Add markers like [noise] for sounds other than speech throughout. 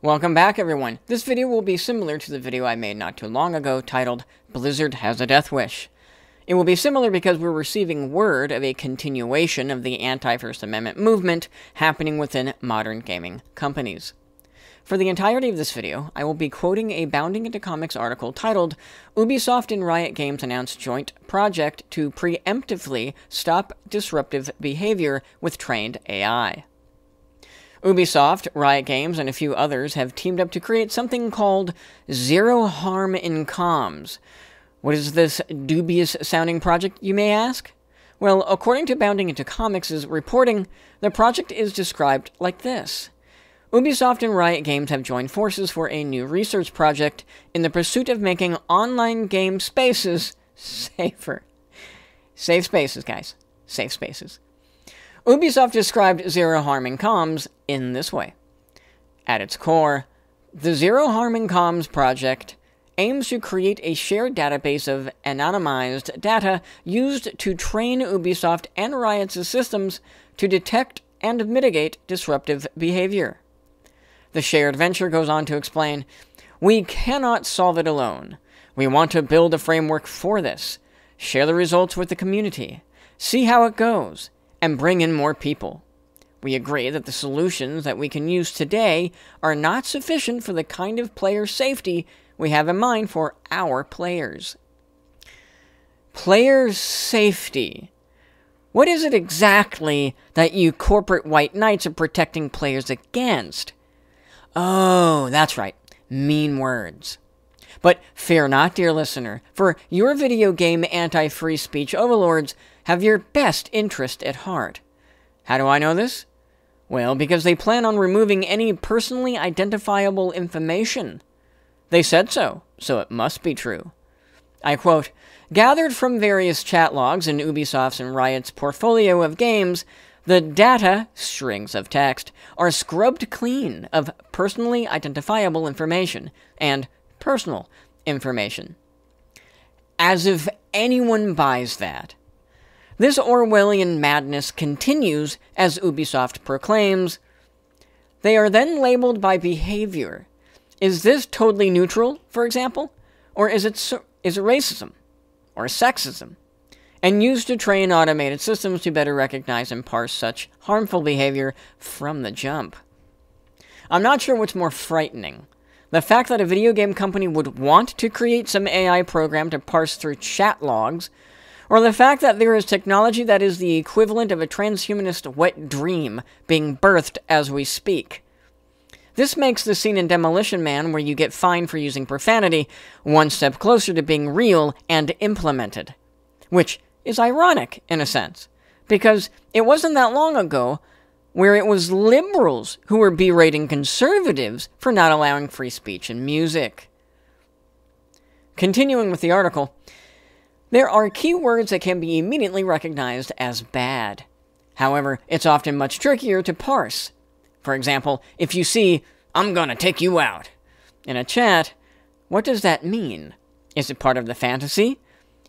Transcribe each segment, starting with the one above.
Welcome back everyone. This video will be similar to the video I made not too long ago titled Blizzard Has a Death Wish. It will be similar because we're receiving word of a continuation of the anti-First Amendment movement happening within modern gaming companies. For the entirety of this video, I will be quoting a Bounding into Comics article titled Ubisoft and Riot Games Announce Joint Project to Preemptively Stop Disruptive Behavior with Trained AI. Ubisoft, Riot Games, and a few others have teamed up to create something called Zero Harm in Comms. What is this dubious sounding project, you may ask? Well, according to Bounding into Comics' reporting, the project is described like this. Ubisoft and Riot Games have joined forces for a new research project in the pursuit of making online game spaces [laughs] safer. Safe spaces, guys. Safe spaces. Ubisoft described Zero Harm in Comms in this way. At its core, the Zero Harm in Comms project aims to create a shared database of anonymized data used to train Ubisoft and Riot's systems to detect and mitigate disruptive behavior. The shared venture goes on to explain We cannot solve it alone. We want to build a framework for this, share the results with the community, see how it goes, and bring in more people. We agree that the solutions that we can use today are not sufficient for the kind of player safety we have in mind for our players. Player safety. What is it exactly that you corporate white knights are protecting players against? Oh, that's right. Mean words. But fear not, dear listener, for your video game anti free speech overlords have your best interest at heart. How do I know this? Well, because they plan on removing any personally identifiable information. They said so, so it must be true. I quote Gathered from various chat logs in Ubisoft's and Riot's portfolio of games, the data, strings of text, are scrubbed clean of personally identifiable information and personal information. As if anyone buys that. This Orwellian madness continues as Ubisoft proclaims. They are then labeled by behavior. Is this totally neutral, for example? Or is it, is it racism? Or sexism? And used to train automated systems to better recognize and parse such harmful behavior from the jump. I'm not sure what's more frightening. The fact that a video game company would want to create some AI program to parse through chat logs or the fact that there is technology that is the equivalent of a transhumanist wet dream being birthed as we speak. This makes the scene in Demolition Man, where you get fined for using profanity, one step closer to being real and implemented. Which is ironic, in a sense, because it wasn't that long ago where it was liberals who were berating conservatives for not allowing free speech in music. Continuing with the article, there are keywords that can be immediately recognized as bad. However, it's often much trickier to parse. For example, if you see, I'm gonna take you out, in a chat, what does that mean? Is it part of the fantasy?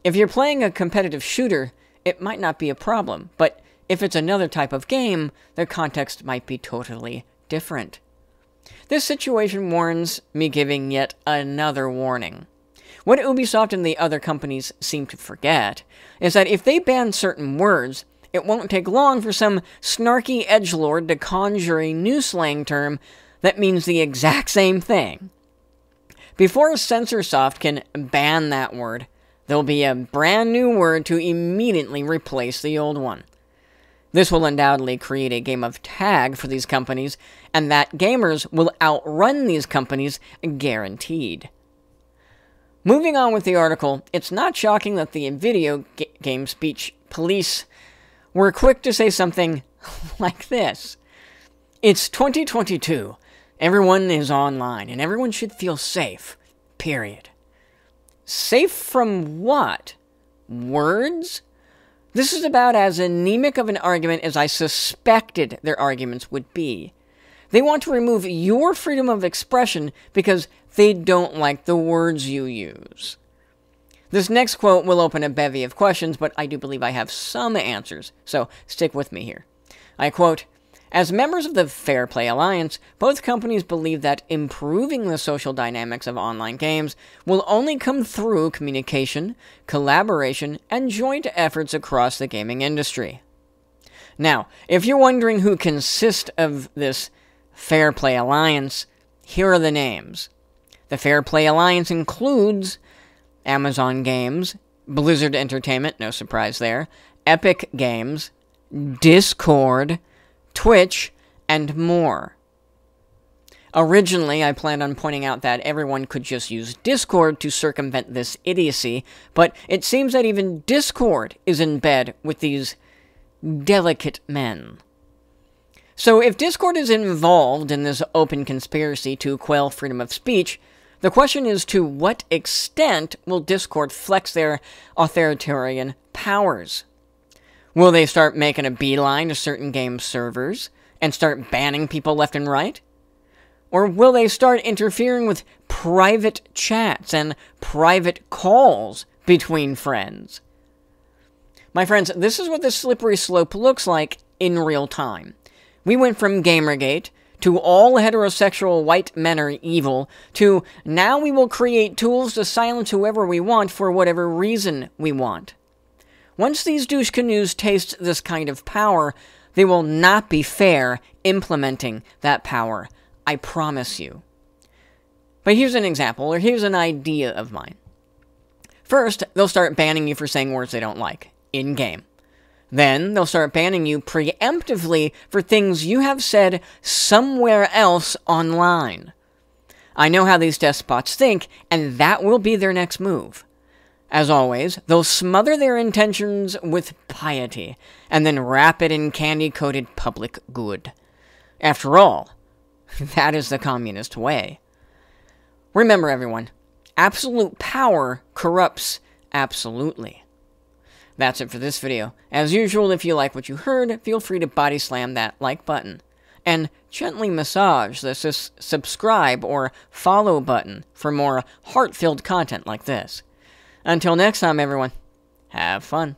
If you're playing a competitive shooter, it might not be a problem, but if it's another type of game, the context might be totally different. This situation warrants me giving yet another warning. What Ubisoft and the other companies seem to forget is that if they ban certain words, it won't take long for some snarky edgelord to conjure a new slang term that means the exact same thing. Before Censorsoft can ban that word, there'll be a brand new word to immediately replace the old one. This will undoubtedly create a game of tag for these companies, and that gamers will outrun these companies guaranteed. Moving on with the article, it's not shocking that the video game speech police were quick to say something [laughs] like this It's 2022. Everyone is online, and everyone should feel safe. Period. Safe from what? Words? This is about as anemic of an argument as I suspected their arguments would be. They want to remove your freedom of expression because they don't like the words you use. This next quote will open a bevy of questions, but I do believe I have some answers, so stick with me here. I quote As members of the Fair Play Alliance, both companies believe that improving the social dynamics of online games will only come through communication, collaboration, and joint efforts across the gaming industry. Now, if you're wondering who consists of this Fair Play Alliance, here are the names. The Fair Play Alliance includes Amazon Games, Blizzard Entertainment, no surprise there, Epic Games, Discord, Twitch, and more. Originally, I planned on pointing out that everyone could just use Discord to circumvent this idiocy, but it seems that even Discord is in bed with these delicate men. So, if Discord is involved in this open conspiracy to quell freedom of speech, the question is to what extent will Discord flex their authoritarian powers? Will they start making a beeline to certain game servers and start banning people left and right? Or will they start interfering with private chats and private calls between friends? My friends, this is what the slippery slope looks like in real time. We went from Gamergate to all heterosexual white men are evil to now we will create tools to silence whoever we want for whatever reason we want. Once these douche canoes taste this kind of power, they will not be fair implementing that power. I promise you. But here's an example, or here's an idea of mine. First, they'll start banning you for saying words they don't like, in game. Then they'll start banning you preemptively for things you have said somewhere else online. I know how these despots think, and that will be their next move. As always, they'll smother their intentions with piety, and then wrap it in candy coated public good. After all, [laughs] that is the communist way. Remember, everyone, absolute power corrupts absolutely. That's it for this video. As usual, if you like what you heard, feel free to body slam that like button. And gently massage the subscribe or follow button for more heart filled content like this. Until next time, everyone, have fun.